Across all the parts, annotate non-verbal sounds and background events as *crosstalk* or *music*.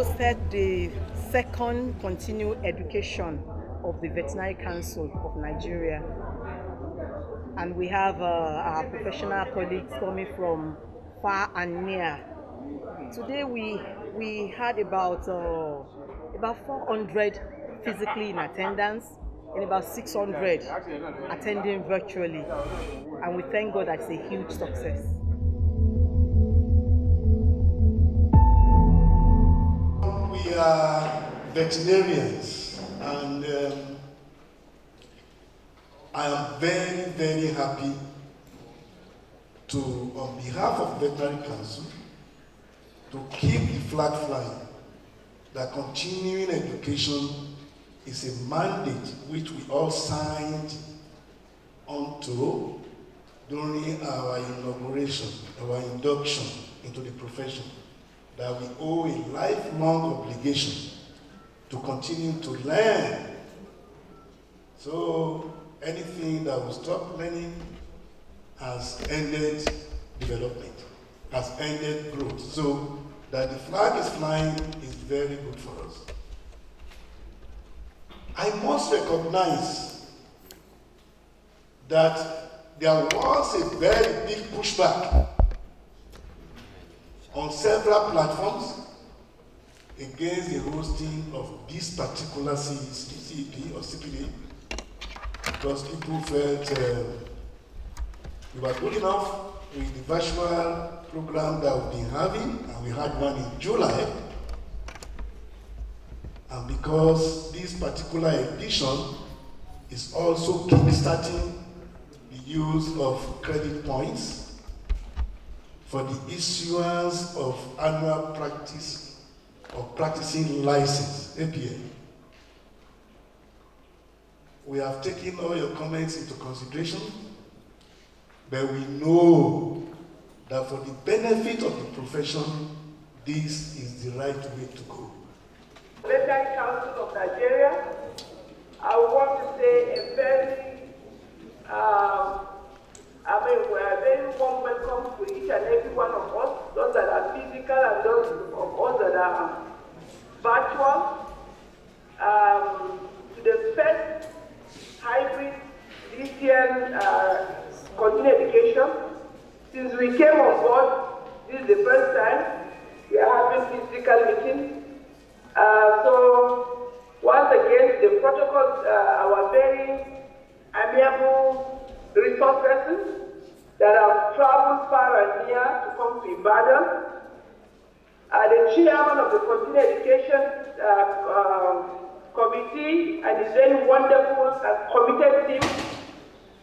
started the second continued education of the Veterinary Council of Nigeria. And we have uh, our professional colleagues coming from far and near. Today we we had about uh, about 400 physically in attendance and about 600 attending virtually. And we thank God that's a huge success. We are veterinarians and um, I am very, very happy to, on behalf of Veterinary Council, to keep the flag flying that continuing education is a mandate which we all signed onto during our inauguration, our induction into the profession, that we owe a lifelong obligation to continue to learn. So anything that will stop learning has ended development, has ended growth. So that the flag is flying is very good for us. I must recognize that there was a very big pushback on several platforms against the hosting of this particular CEP or CPD because people felt uh, we were good enough with the virtual program that we've been having, and we had one in July. And because this particular edition is also kickstarting the use of credit points for the issuance of annual practice of practicing license, APA. We have taken all your comments into consideration, but we know that for the benefit of the profession, this is the right way to go. Veterinary Council of Nigeria, I want to say a very, um, I mean, we are very warm welcome to each and every one of us, those that are physical and those of us that are virtual, um, to the first hybrid Christian uh, continuing education. Since we came on board, this is the first time we are having physical meetings. Uh, so, once again, the protocols uh, our very amiable resource persons that have traveled far and near to come to Ibadan. Uh, the chairman of the continuing education uh, um, committee and his very wonderful and committed team,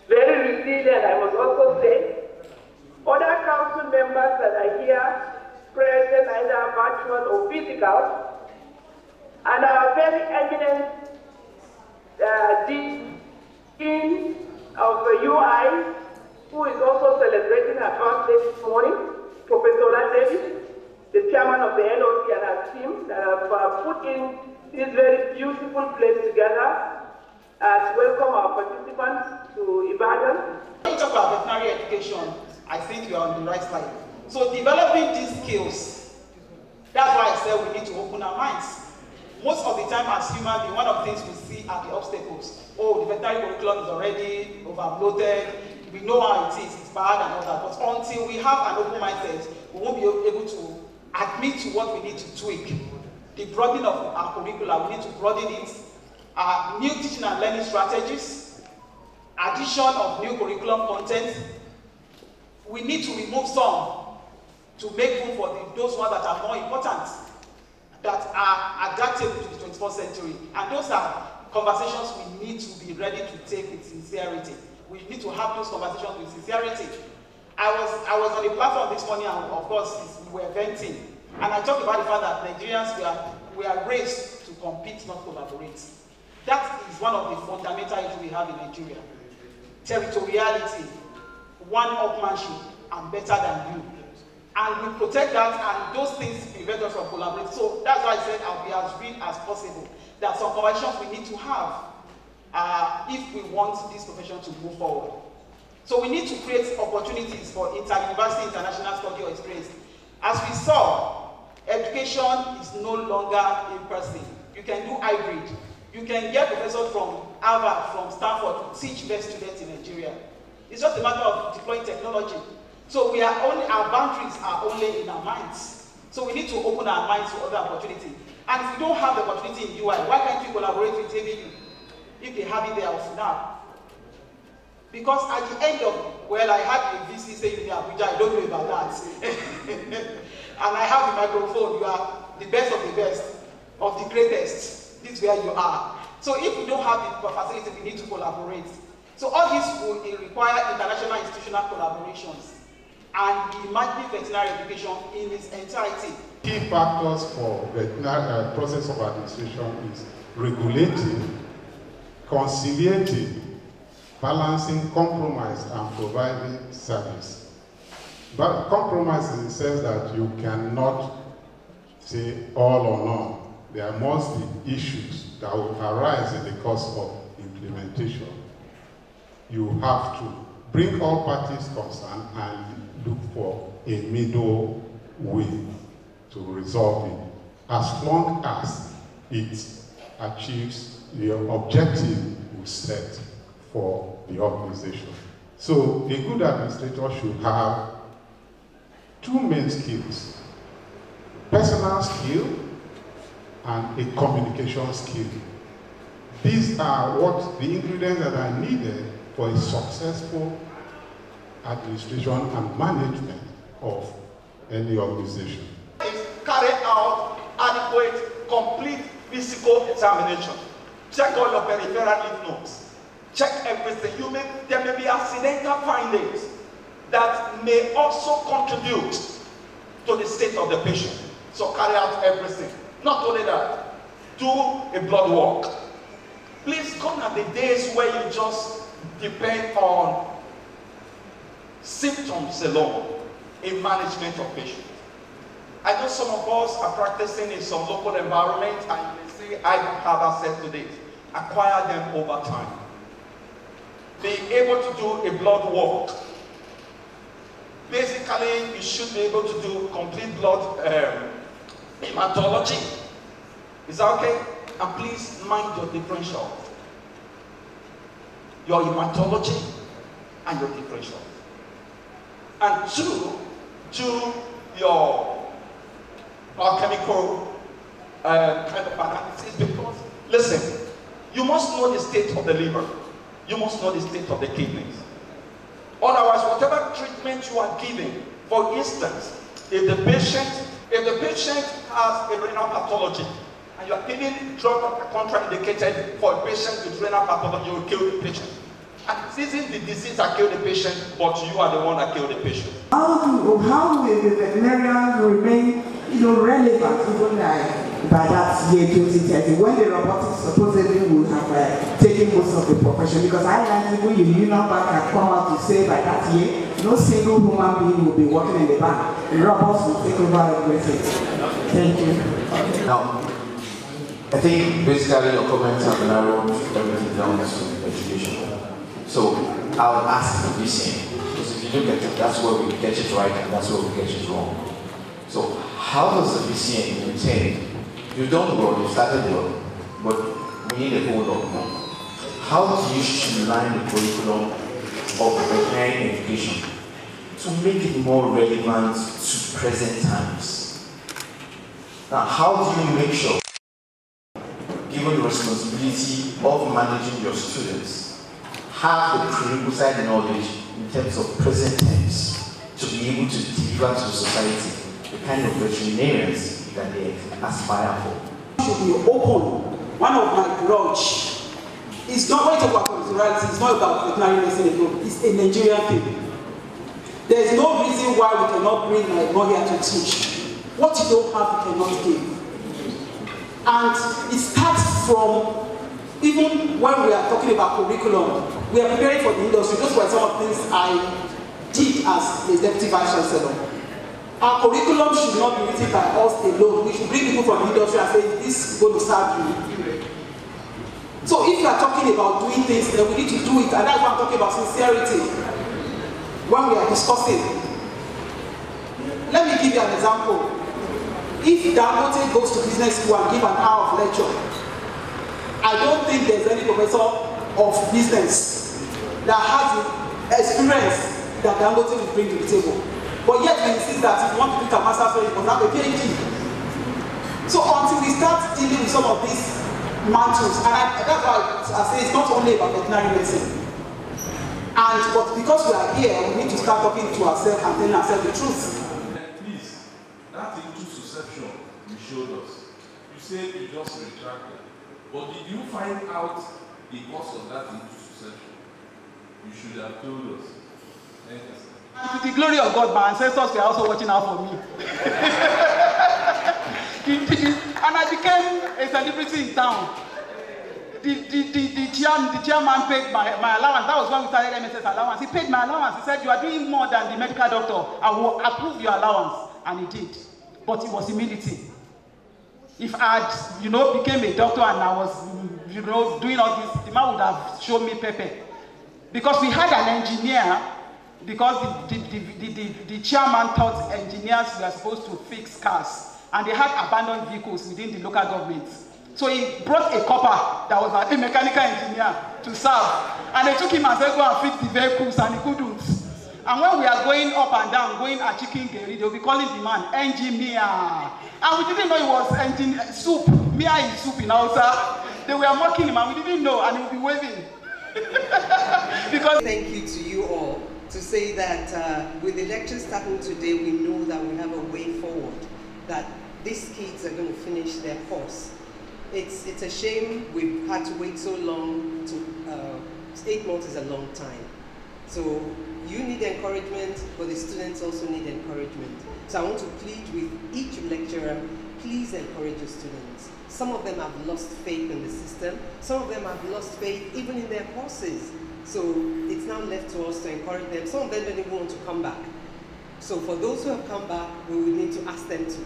very resilient, I must also say. Other council members that are here, present either virtual or physical, and our very eminent uh, dean of the UI, who is also celebrating her birthday this morning, Professor Davis, the chairman of the LOC and her team that have uh, put in this very beautiful place together to welcome our participants to Ibadan. When you talk about veterinary education, I think you are on the right side. So developing these skills, that's why I said we need to open our minds. Most of the time as human beings, one of the things we see are the obstacles. Oh, the veterinary curriculum is already overloaded. We know how it is, it's bad and all that. But until we have an open mindset, we won't be able to admit to what we need to tweak. The broadening of our curricula, we need to broaden it. Uh, new teaching and learning strategies, addition of new curriculum content. We need to remove some to make room for the, those ones that are more important, that are adaptable to the 21st century. And those are conversations we need to be ready to take with sincerity. We need to have those conversations with sincerity. I was, I was on the platform this morning and of course we were venting. And I talked about the fact that Nigerians we are, raised to compete, not collaborate. That is one of the fundamental issues we have in Nigeria. Territoriality, one-upmanship, and better than you. And we protect that and those things prevent us from collaborating. So that's why I said I'll be as real as possible. There are some conversations we need to have uh, if we want this profession to move forward. So we need to create opportunities for inter-university international study or experience. As we saw, education is no longer in person. You can do hybrid. You can get professors from Harvard, from Stanford to teach best students in Nigeria. It's just a matter of deploying technology. So we are only, our boundaries are only in our minds. So we need to open our minds to other opportunities. And if we don't have the opportunity in UI, why can't we collaborate with ABU? If they have it there also now. Because at the end of, well, I had a VC saying in Abuja, I don't know about that. *laughs* and I have the microphone, you are the best of the best, of the greatest. This is where you are. So if we don't have the facility, we need to collaborate. So all this will require international institutional collaborations and imagining veterinary education in its entirety. Key factors for veterinary uh, process of administration is regulating, conciliating, balancing compromise and providing service. But compromise in the sense that you cannot say all or none. There must be issues that will arise in the course of implementation. You have to bring all parties concerned and look for a middle way to resolve it as long as it achieves the objective we set for the organization. So a good administrator should have two main skills, personal skill and a communication skill. These are what the ingredients that are needed for a successful administration and management of any organization. Is carry out adequate, complete physical examination. Check all your peripheral lymph nodes. Check everything. You may, there may be accidental findings that may also contribute to the state of the patient. So carry out everything. Not only that, do a blood work. Please come at the days where you just depend on symptoms alone in management of patients. I know some of us are practicing in some local environment and you say, I don't have access to this. Acquire them over time. Be able to do a blood work. Basically, you should be able to do complete blood um, hematology. Is that okay? And please mind your differential. Your hematology and your differential. And two, do your biochemical uh, kind of analysis because, listen, you must know the state of the liver. You must know the state of the kidneys. Otherwise, whatever treatment you are giving, for instance, if the patient, if the patient has a renal pathology, and you are giving are contraindicated for a patient with renal pathology, you will kill the patient. And isn't the disease that killed the patient, but you are the one that killed the patient. How do how will the veterinarians remain, you know, relevant even like by that year 2030 when the robotics supposedly will have uh, taken most of the profession? Because I like even you union bank have come out to say by that year, no single human being will be working in the bank. The robots will take over everything. Thank you. Now, I think basically your comments have narrowed everything down to education. So I would ask the VCN, because if you look at it, that's where we get it right and that's where we get it wrong. So how does the VCN intend? You don't well, you started well, but we need a whole lot more. How do you streamline the curriculum of veterinary education to make it more relevant to present times? Now, how do you make sure, given the responsibility of managing your students, have the prerequisite knowledge in terms of present tense to be able to deliver to society the kind of veterinarians that they aspire for. should be open. One of my grudge is not about culturality, it's not about veterinary medicine alone, it's a Nigerian thing. There is no reason why we cannot bring here to teach. What you don't have, you cannot give. And it starts from even when we are talking about curriculum, we are preparing for the industry. Those were some of the things I did as a deputy vice chancellor. Our curriculum should not be written by us alone. We should bring people from the industry and say, this is going to serve you. So if you are talking about doing things, then we need to do it. And that's why I'm talking about sincerity. When we are discussing. Let me give you an example. If Dangote goes to business school and give an hour of lecture, I don't think there's any professor of business that has experience that Dangote will bring to the table. But yet we insist that if you want to pick a master's degree, you must have a PhD. So until we start dealing with some of these mantles, and I, that's why I say it's not only about veterinary medicine. And but because we are here, we need to start talking to ourselves and telling ourselves the truth. Please, that into succession you showed us. You said you just retracted. But did you find out the cause of that into succession? You should have told us. Thank you, to the glory of God, my ancestors were also watching out for me. *laughs* and I became a celebrity in town. The, the, the, the, chair, the chairman paid my, my allowance. That was when we started MSS allowance. He paid my allowance. He said, You are doing more than the medical doctor. I will approve your allowance. And he did. But it was humility. If I had, you know, became a doctor and I was, you know, doing all this, the man would have shown me Pepe. Because we had an engineer, because the, the, the, the, the chairman thought engineers were supposed to fix cars, and they had abandoned vehicles within the local government. So he brought a copper that was a mechanical engineer to serve, and they took him and said, go and fix the vehicles, and he couldn't. And when we are going up and down, going at chicken gary, they'll be calling the man engineer. And we didn't know it was engine soup. Mia is soup in Hausa. They were mocking him and we didn't know and he would be waving. *laughs* because thank you to you all to say that uh, with the lecture starting today, we know that we have a way forward, that these kids are going to finish their course. It's, it's a shame we've had to wait so long. To, uh, eight months is a long time. So you need encouragement, but the students also need encouragement. So I want to plead with each lecturer, please encourage your students. Some of them have lost faith in the system. Some of them have lost faith even in their courses. So it's now left to us to encourage them. Some of them don't even want to come back. So for those who have come back, we will need to ask them to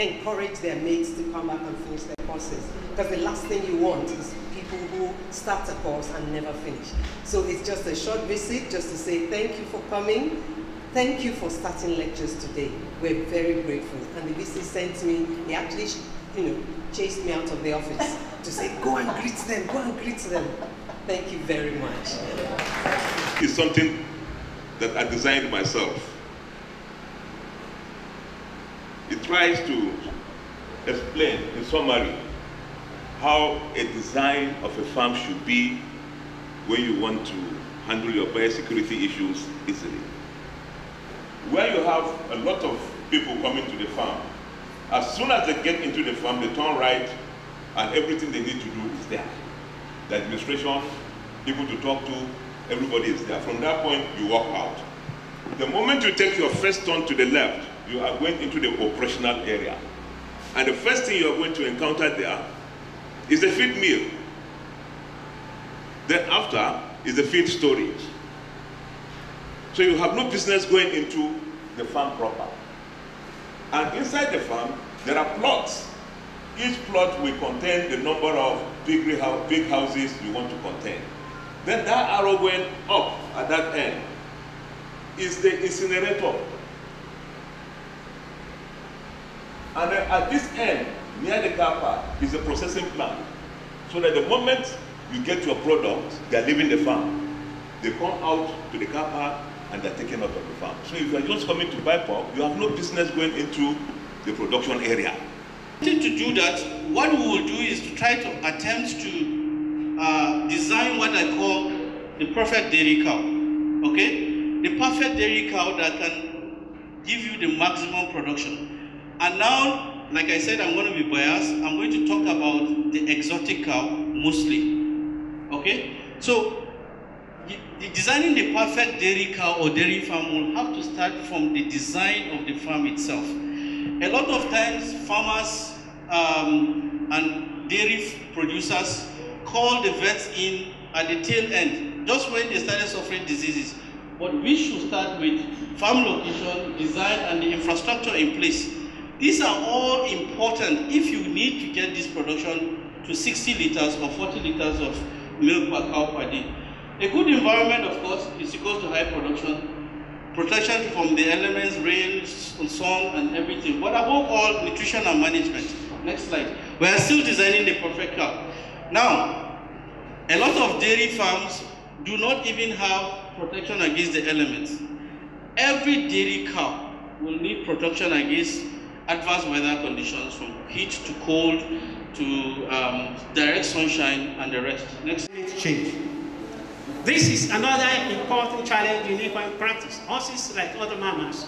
encourage their mates to come back and finish their courses. Because the last thing you want is people who start a course and never finish. So it's just a short visit just to say thank you for coming. Thank you for starting lectures today. We're very grateful. And the VC sent me, he actually, you know, chased me out of the office to say, go and greet them, go and greet them. Thank you very much. It's something that I designed myself. It tries to explain in summary how a design of a farm should be when you want to handle your biosecurity issues easily. Where you have a lot of people coming to the farm, as soon as they get into the farm, they turn right and everything they need to do is there. The administration, people to talk to, everybody is there. From that point, you walk out. The moment you take your first turn to the left, you are going into the operational area. And the first thing you are going to encounter there is the feed mill. Then after is the feed storage. So you have no business going into the farm proper. And inside the farm, there are plots. Each plot will contain the number of big, big houses you want to contain. Then that arrow going up at that end is the incinerator. And at this end, near the car park, is the processing plant. So that the moment you get your product, they're leaving the farm. They come out to the car park and they're taken out of the farm. So if you're just coming to buy pork, you have no business going into the production area. To do that, what we will do is to try to attempt to uh, design what I call the perfect dairy cow. Okay? The perfect dairy cow that can give you the maximum production. And now, like I said, I'm going to be biased. I'm going to talk about the exotic cow mostly. Okay? So, designing the perfect dairy cow or dairy farm will have to start from the design of the farm itself. A lot of times, farmers um, and dairy producers call the vets in at the tail end, just when they started suffering diseases. But we should start with farm location, design, and the infrastructure in place. These are all important if you need to get this production to 60 liters or 40 liters of milk per cow per day. A good environment, of course, is equal to high production. protection from the elements, rain, sun, and everything. But above all, nutrition and management. Next slide. We are still designing the perfect cow. Now, a lot of dairy farms do not even have protection against the elements. Every dairy cow will need protection against adverse weather conditions from heat to cold to um, direct sunshine and the rest. Next. Change. This is another important challenge in equine practice. Horses, like other mammals,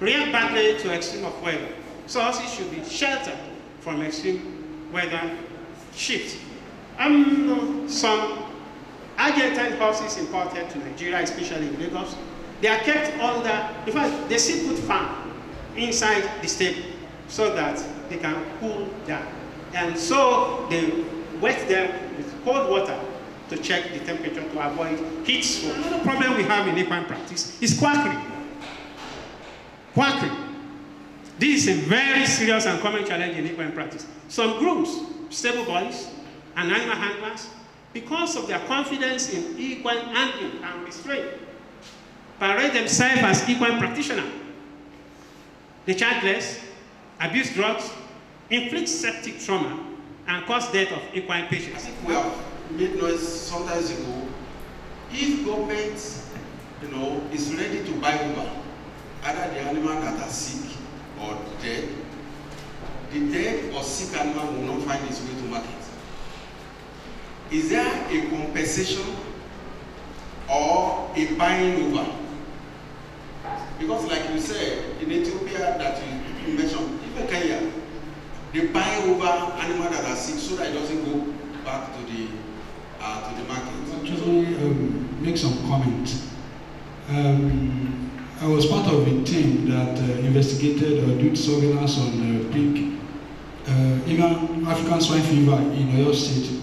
react badly to extreme of weather. So horses should be sheltered from extreme weather shifts. Um, some Argentine horses imported to Nigeria, especially in Lagos, they are kept under, in fact, they sit put fan inside the stable so that they can cool down. And so they wet them with cold water to check the temperature to avoid heat stroke. Another problem we have in equine practice is quackery. Quackery. This is a very serious and common challenge in equine practice. Some grooms, stable boys, and animal handlers, because of their confidence in equine handling and restraint, parade themselves as equine practitioners. They charge less, abuse drugs, inflict septic trauma, and cause death of equine patients. We have made noise sometimes ago. If government, you know, is ready to buy over either the animal that are sick or dead, the dead or sick animal will not find its way to market. Is there a compensation or a buying over? Because like you said, in Ethiopia that you, you mentioned, even Kenya, they buy over animal that are sick so that it doesn't go back to the uh, to the market. Actually, um, make some comment. Um, I was part of a team that uh, investigated or did surveillance on uh, pig, uh, even African swine fever in Oyo State,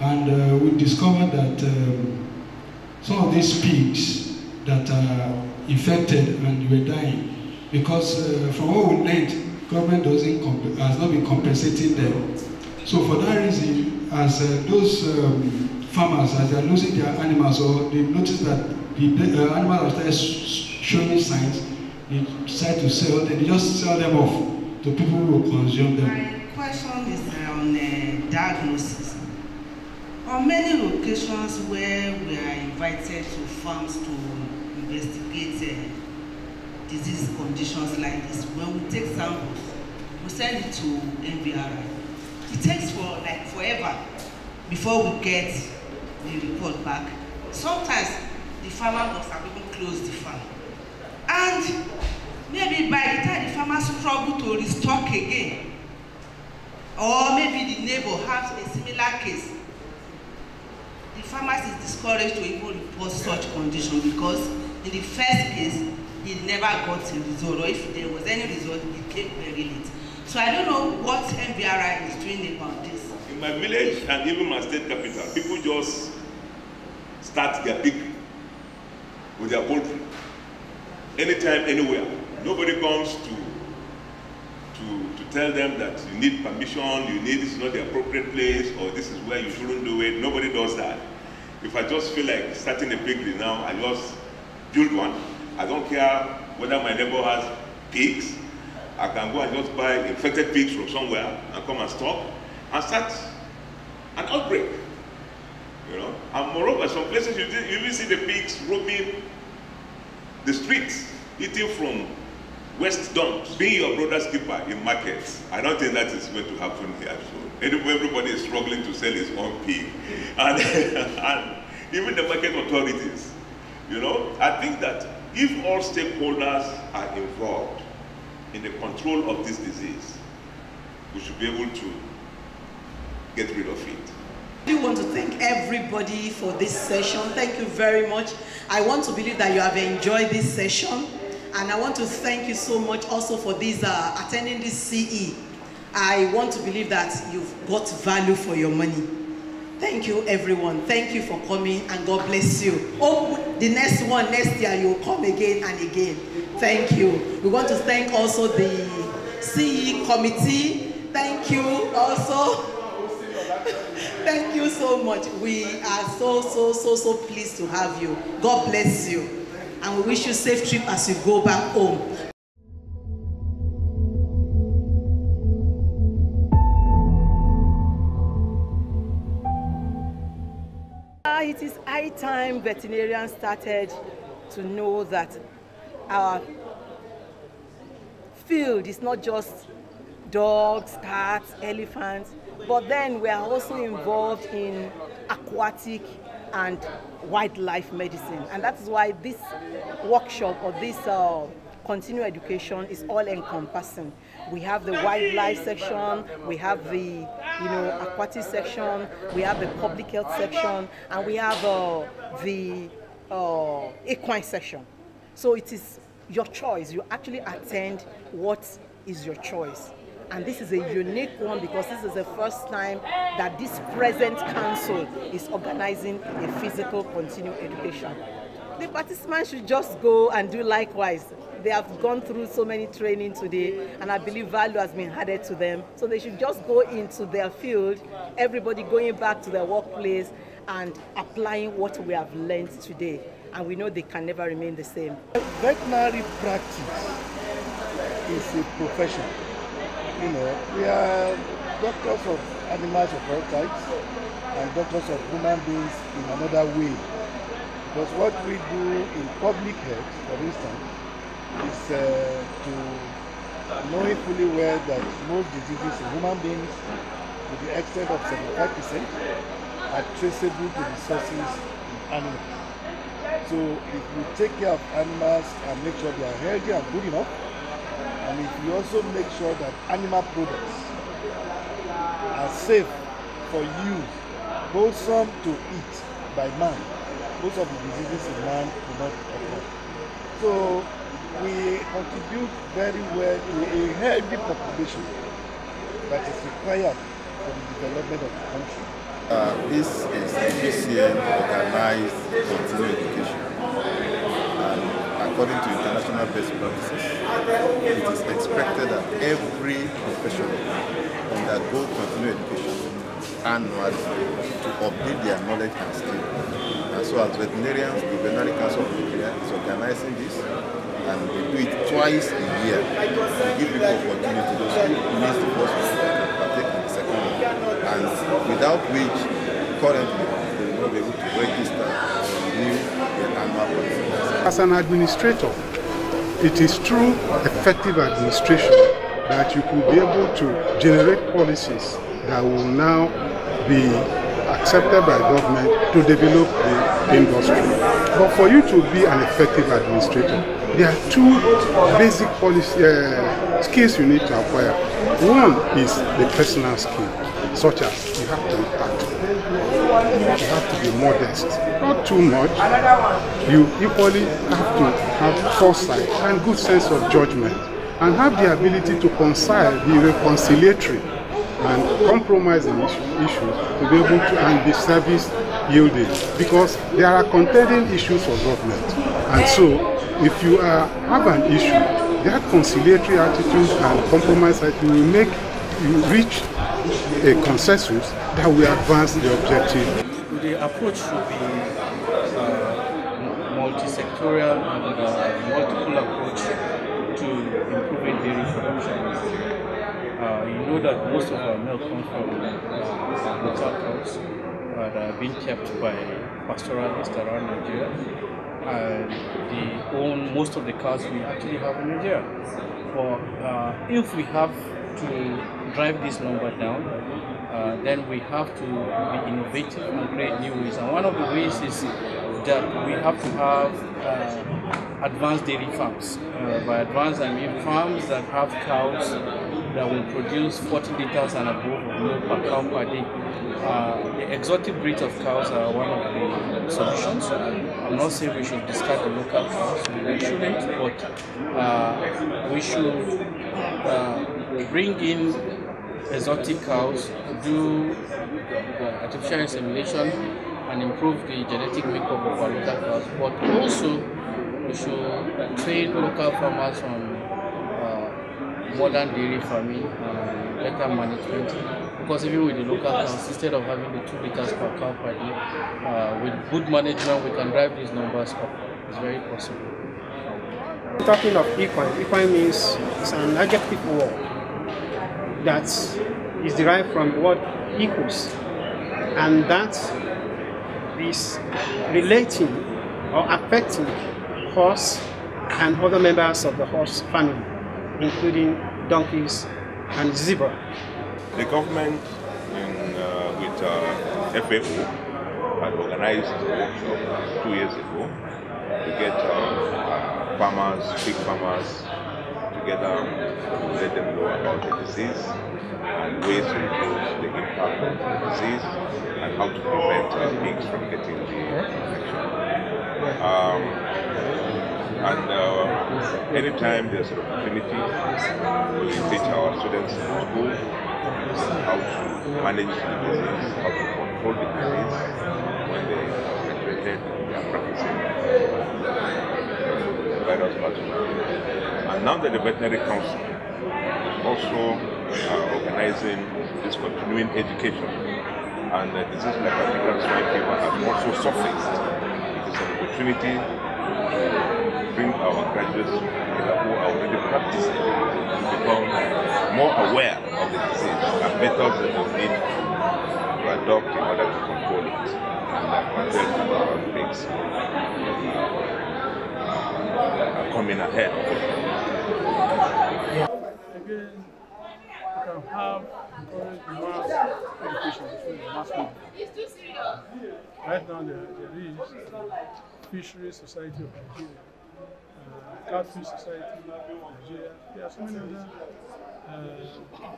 and uh, we discovered that um, some of these pigs that are infected and were dying because uh, from what we learned, government doesn't has not been compensating them. So for that reason, as uh, those um, farmers, as they are losing their animals or they notice that the uh, animals are showing signs, they decide to sell, then they just sell them off to people who will consume them. My question is on uh, diagnosis. On many locations where we are invited to farms to investigate uh, disease conditions like this, when we take samples, we send it to NVRI. It takes for like forever before we get the report back. Sometimes the farmer must have even closed the farm. And maybe by the time the farmer struggle to restock again, or maybe the neighbor has a similar case, the farmer is discouraged to even report such condition because in the first case, he never got a result, or if there was any result, it came very late. So I don't know what NVRI is doing about this. In my village and even my state capital, people just start their pig with their poultry. Anytime, anywhere. Nobody comes to, to, to tell them that you need permission, you need this is not the appropriate place, or this is where you shouldn't do it. Nobody does that. If I just feel like starting a piggery now, I just build one. I don't care whether my neighbor has pigs. I can go and just buy infected pigs from somewhere and come and stock and start an outbreak. You know, and moreover, some places you even see the pigs roaming the streets, eating from West dumps. Being your brother's keeper in markets, I don't think that is going to happen here. So everybody is struggling to sell his own pig, *laughs* and, and even the market authorities. You know, I think that if all stakeholders are involved in the control of this disease, we should be able to get rid of it. I want to thank everybody for this session. Thank you very much. I want to believe that you have enjoyed this session. And I want to thank you so much also for this, uh, attending this CE. I want to believe that you've got value for your money. Thank you, everyone. Thank you for coming, and God bless you. Oh, the next one, next year, you'll come again and again. Thank you. We want to thank also the CE committee. Thank you also. *laughs* Thank you so much. We are so, so, so, so pleased to have you. God bless you. and we wish you safe trip as you go back home. It is high time veterinarians started to know that our field is not just dogs, cats, elephants, but then we are also involved in aquatic and wildlife medicine. And that's why this workshop or this uh, continuing education is all encompassing. We have the wildlife section, we have the you know aquatic section, we have the public health section, and we have uh, the uh, equine section. So it is your choice. You actually attend what is your choice. And this is a unique one because this is the first time that this present council is organizing a physical continuing education. The participants should just go and do likewise. They have gone through so many training today and I believe value has been added to them. So they should just go into their field, everybody going back to their workplace and applying what we have learned today. And we know they can never remain the same. Veterinary practice is a profession. You know, we are doctors of animals of all types and doctors of human beings in another way. Because what we do in public health, for instance, is uh, to knowing fully well that most diseases in human beings, to the extent of 75%, are traceable to the sources in animals. So if you take care of animals and make sure they are healthy and good enough, and if you also make sure that animal products are safe for use, wholesome to eat by man, most of the diseases in man do not occur. So we contribute very well to a healthy population that is required for the development of the country. Uh, this is the VCN organized continuing education. And according to international best practices, it is expected that every professional undergo continuing education annually to update their knowledge and skill. And so as veterinarians, the Veterinary Council of Nigeria is organizing this and we do it twice a year to give people opportunity who miss the first one partake in the second one. And without which currently they will not be able to register annual policy. As an administrator, it is through effective administration that you could be able to generate policies that will now be accepted by government to develop the industry. But for you to be an effective administrator, there are two basic policy uh, skills you need to acquire. One is the personal skill, such as you have to practical, you have to be modest, not too much. You equally have to have foresight and good sense of judgment, and have the ability to concile, be reconciliatory, and compromising issues to be able to and be service yielding because there are contending issues for government and so if you are, have an issue that conciliatory attitude and compromise attitude will make you reach a consensus that will advance the objective. The approach should be uh, multi-sectorial and uh, multiple approach to improving dairy production. Uh, you know that most of our milk comes from local cows that are being kept by pastoralists around Nigeria. And they own most of the cars we actually have in Nigeria. But uh, if we have to drive this number down, uh, then we have to be innovative and create new ways. And one of the ways is that we have to have uh, advanced dairy farms. Uh, by advanced, I mean farms that have cows that will produce 40 liters and above of milk per cow per day. Uh, the exotic breeds of cows are one of the solutions. I'm not saying we should discard the local cows, we shouldn't, but uh, we should uh, bring in exotic cows, do artificial insemination, and improve the genetic makeup of our local cows. But also, we should train local farmers on uh, modern dairy farming and better management. Because even with the local cows, instead of having the two liters per cow per day, uh, with good management, we can drive these numbers up. is very possible. Talking of equine, equine means it's an adjective word that is derived from what equus, and that is relating or affecting horse and other members of the horse family, including donkeys and zebra. The government in, uh, with uh, FAO had organized a workshop two years ago to get uh, farmers, pig farmers together to let them know about the disease and ways to reduce the impact of the disease and how to prevent uh, pigs from getting the infection. Um, and uh, anytime there's an opportunity, we teach our students in school how to manage the disease, how to control the disease when they they are practicing virus pathogen. And now that the veterinary council is also uh, organizing this continuing education, and uh, diseases like African swine fever have also surfaced. It is an opportunity to bring our graduates who are already practicing more aware of the disease and methods that we need to adopt in order to control it and uh, protect our pigs uh, coming ahead of. Again, you can have encourage mass education through the mass media. Right now, there, there is Fishery Society of Nigeria, uh, Catfish Society of Nigeria. There are so many other uh,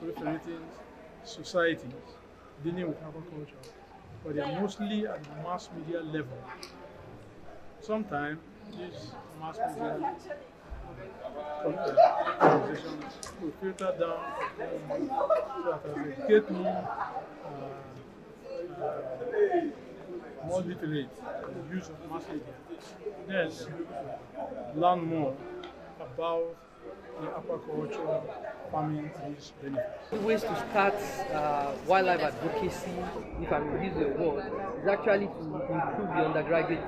proliferating societies dealing with aquaculture, but they are mostly at the mass media level. Sometimes these mass media organizations will filter down so that as get more, uh, uh, more literate in the use of mass media, then learn more about the aquaculture farming trees benefits. ways to start uh, wildlife advocacy, if I may use the word, is actually to improve the undergraduate.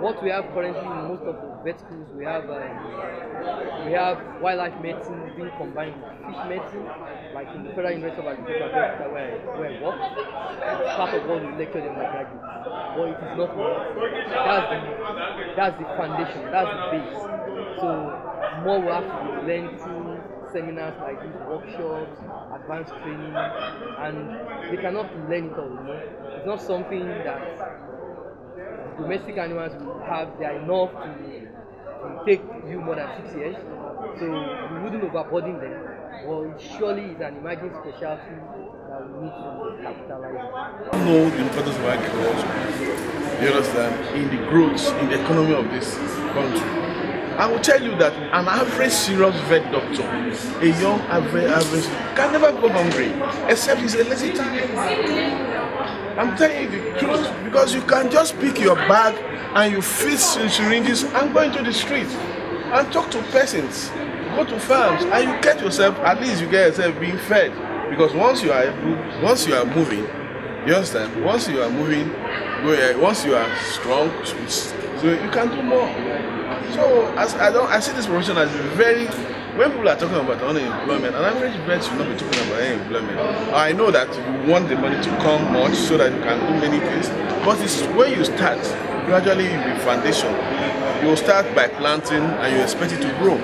What we have currently in most of the vet schools, we have um, we have wildlife medicine being combined with fish medicine, like in the Federal University of Agriculture where, where I work. It's part of what we lecture the undergraduates, but it is not enough. That's the that's the foundation, that's the base. So more will have through seminars like these, workshops, advanced training, and they cannot learn it all. You know, it's not something that domestic animals will have. They are enough to, to take you more than six years, so we wouldn't overburden them. Well, it surely is an emerging specialty that we need to capitalize on. know the importance of agriculture, you understand, in the growth, in the economy of this country. I will tell you that an average serious vet doctor, a young average, average can never go hungry, except he's a lazy target. I'm telling you the truth because you can just pick your bag and you fill sy- syringes and go into the street and talk to persons, go to farms, and you get yourself at least you get yourself being fed because once you are once you are moving, you understand. Once you are moving, once you are strong, so you can do more. So as I don't, I see this profession as very. When people are talking about unemployment, an average vet should not be talking about unemployment. I know that you want the money to come much so that you can do many things, but it's when you start, gradually you be foundation. You will start by planting and you expect it to grow.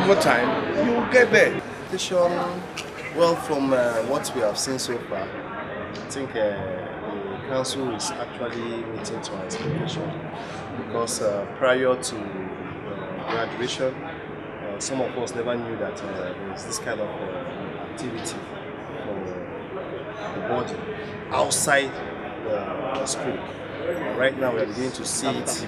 Over time, you will get there. Education, well, from uh, what we have seen so far, I think uh, the council is actually meeting to our expectation because uh, prior to uh, graduation, uh, some of us never knew that there is this kind of activity for the body outside the, school. Right now, we are beginning to see it.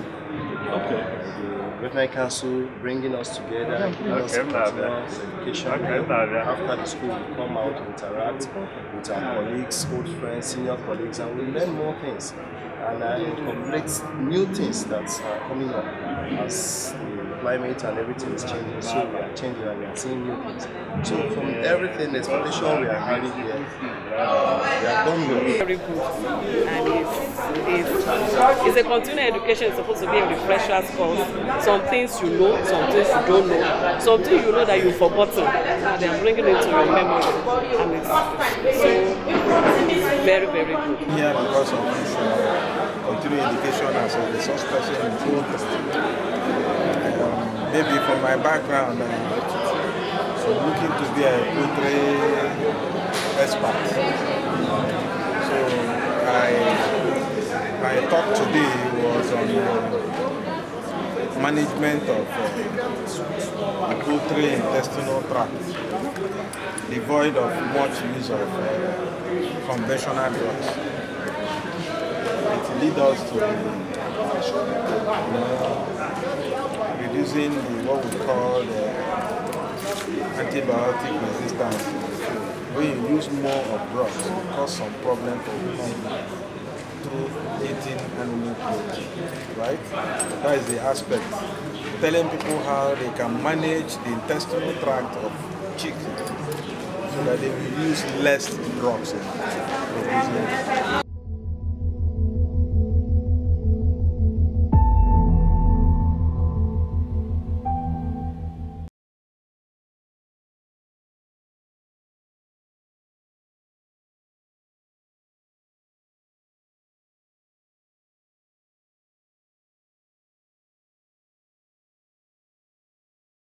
Okay. The veterinary council bringing us together, giving us Okay, continuous education. Okay, After the school, we come out, interact with our colleagues, old friends, senior colleagues, and we learn more things. And uh, incorporate new things that are coming up as the climate and everything is changing. So we are changing and we are seeing new things. So from everything, the expectation we are having here, uh, we are done well. Very good. And it's, it's, it's a continuing education. It's supposed to be a refresher's course. Some things you know, some things you don't know. Some things you know that you've forgotten. Now they are bringing it to your memory. And it's so very, very good. Here because of this uh, continuing education as a resource person in food. Maybe from my background, uh, I'm looking to be a poultry expert. So I, my talk today was on uh, management of uh, poultry intestinal tract, devoid of much use of uh, conventional drugs. It leads us to you reducing the, what we call the antibiotic resistance. When you use more of drugs, it cause some problem for human through eating animal protein, right? That is the aspect. Telling people how they can manage the intestinal tract of chicken so that they will use less drugs